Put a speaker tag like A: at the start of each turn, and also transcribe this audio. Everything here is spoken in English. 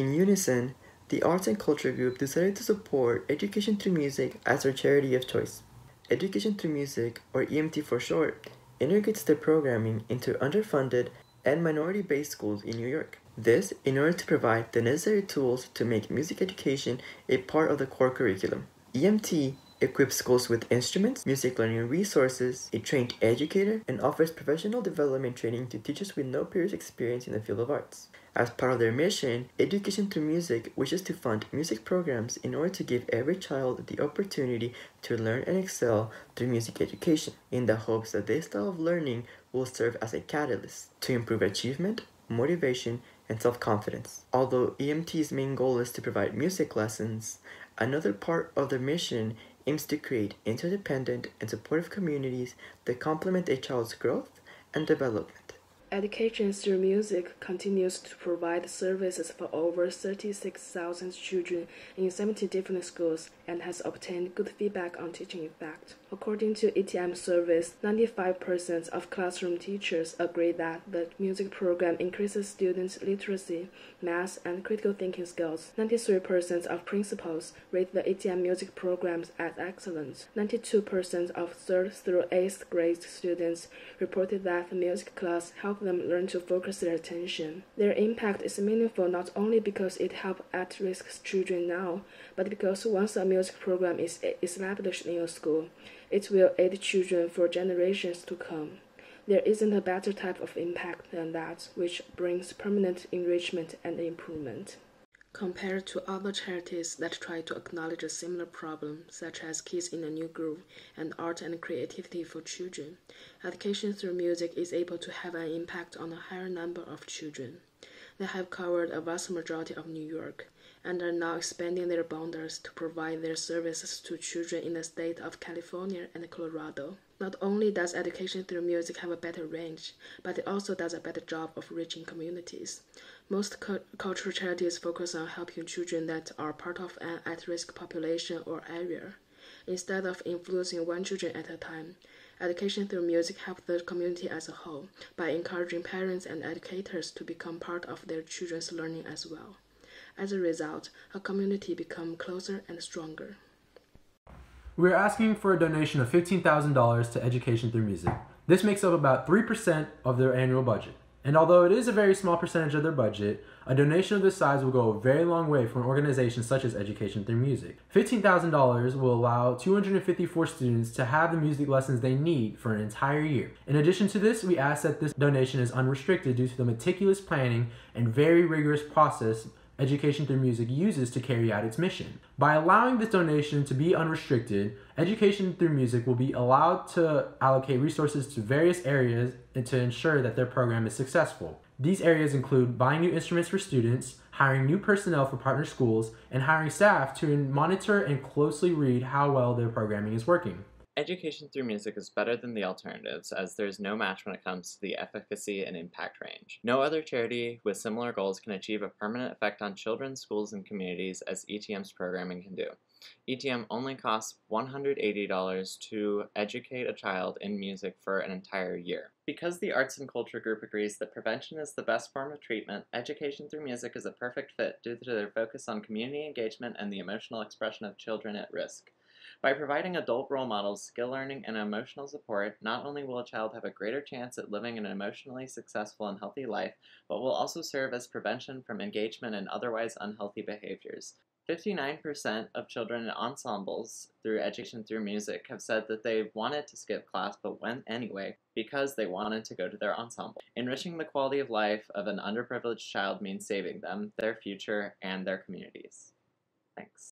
A: In unison, the Arts and Culture Group decided to support Education Through Music as their charity of choice. Education Through Music, or EMT for short, integrates their programming into underfunded and minority-based schools in New York. This in order to provide the necessary tools to make music education a part of the core curriculum. EMT equips schools with instruments, music learning resources, a trained educator, and offers professional development training to teachers with no previous experience in the field of arts. As part of their mission, Education Through Music wishes to fund music programs in order to give every child the opportunity to learn and excel through music education, in the hopes that this style of learning will serve as a catalyst to improve achievement, motivation, and self-confidence. Although EMT's main goal is to provide music lessons, another part of their mission aims to create interdependent and supportive communities that complement a child's growth and development.
B: Education through music continues to provide services for over 36,000 children in 70 different schools and has obtained good feedback on teaching effect. According to ETM service, 95% of classroom teachers agree that the music program increases students' literacy, math, and critical thinking skills. 93% of principals rate the ETM music programs as excellent. 92% of 3rd through 8th grade students reported that the music class helped them learn to focus their attention. Their impact is meaningful not only because it helps at-risk children now, but because once a music program is established in a school, it will aid children for generations to come. There isn't a better type of impact than that, which brings permanent enrichment and improvement. Compared to other charities that try to acknowledge a similar problem, such as Kids in a New Groove and Art and Creativity for Children, Education Through Music is able to have an impact on a higher number of children. They have covered a vast majority of New York and are now expanding their boundaries to provide their services to children in the state of California and Colorado. Not only does education through music have a better range, but it also does a better job of reaching communities. Most cu cultural charities focus on helping children that are part of an at-risk population or area. Instead of influencing one children at a time, education through music helps the community as a whole by encouraging parents and educators to become part of their children's learning as well. As a result, a community becomes closer and stronger.
C: We are asking for a donation of $15,000 to Education Through Music. This makes up about 3% of their annual budget. And although it is a very small percentage of their budget, a donation of this size will go a very long way for an organization such as Education Through Music. $15,000 will allow 254 students to have the music lessons they need for an entire year. In addition to this, we ask that this donation is unrestricted due to the meticulous planning and very rigorous process Education Through Music uses to carry out its mission. By allowing this donation to be unrestricted, Education Through Music will be allowed to allocate resources to various areas and to ensure that their program is successful. These areas include buying new instruments for students, hiring new personnel for partner schools, and hiring staff to monitor and closely read how well their programming is working.
D: Education through music is better than the alternatives as there is no match when it comes to the efficacy and impact range. No other charity with similar goals can achieve a permanent effect on children, schools, and communities as ETM's programming can do. ETM only costs $180 to educate a child in music for an entire year. Because the Arts and Culture Group agrees that prevention is the best form of treatment, Education Through Music is a perfect fit due to their focus on community engagement and the emotional expression of children at risk. By providing adult role models, skill learning, and emotional support, not only will a child have a greater chance at living an emotionally successful and healthy life, but will also serve as prevention from engagement in otherwise unhealthy behaviors. 59% of children in ensembles through education through music have said that they wanted to skip class but went anyway because they wanted to go to their ensemble. Enriching the quality of life of an underprivileged child means saving them, their future, and their communities. Thanks.